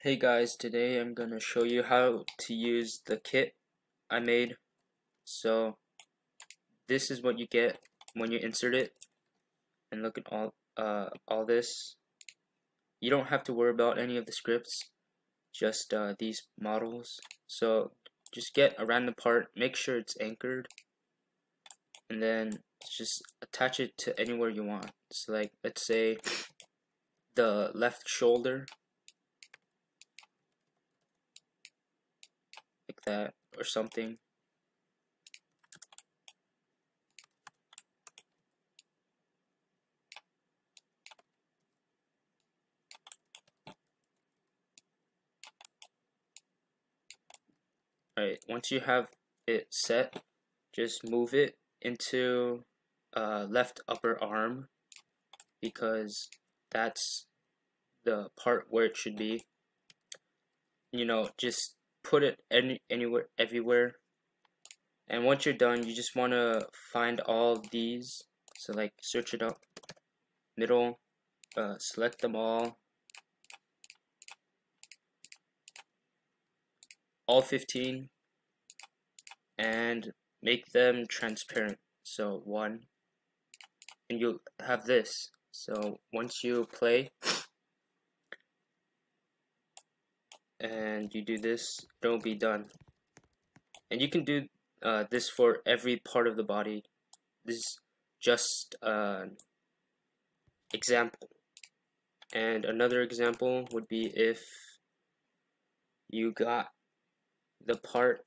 Hey guys, today I'm gonna show you how to use the kit I made. So this is what you get when you insert it. And look at all uh all this. You don't have to worry about any of the scripts, just uh, these models. So just get a random part, make sure it's anchored, and then just attach it to anywhere you want. So like let's say the left shoulder that or something. Alright, once you have it set, just move it into uh, left upper arm because that's the part where it should be. You know, just put it any anywhere everywhere. And once you're done you just want to find all these. So like search it up. Middle uh, select them all. All 15 and make them transparent. So one. And you'll have this. So once you play and you do this, it'll be done. And you can do uh, this for every part of the body. This is just an example. And another example would be if you got the part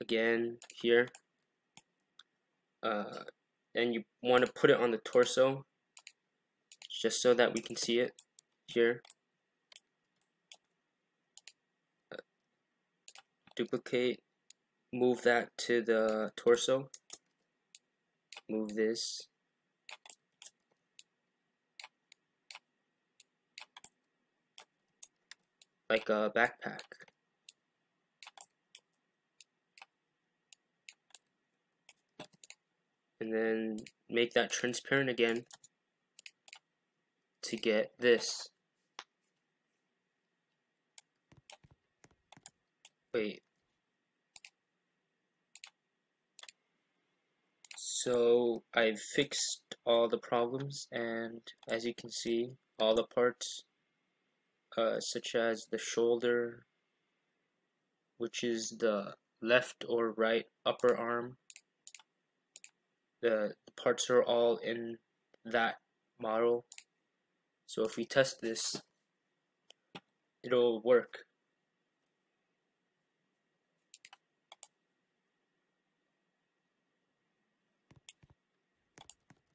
again here uh, and you want to put it on the torso just so that we can see it here duplicate, move that to the torso, move this, like a backpack. And then make that transparent again to get this. Wait, So I've fixed all the problems and as you can see all the parts uh, such as the shoulder which is the left or right upper arm the, the parts are all in that model. So if we test this it'll work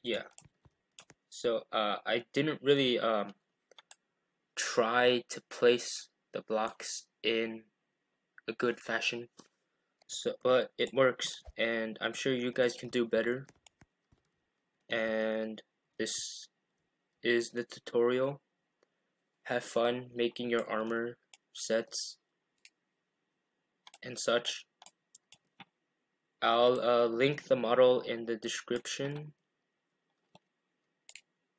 yeah. So uh, I didn't really um, try to place the blocks in a good fashion. So but it works and I'm sure you guys can do better. And this is the tutorial. Have fun making your armor sets and such. I'll uh, link the model in the description